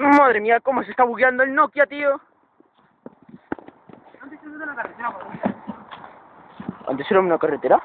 Madre mía, cómo se está bugueando el Nokia, tío. Antes era una carretera, por Antes era una carretera.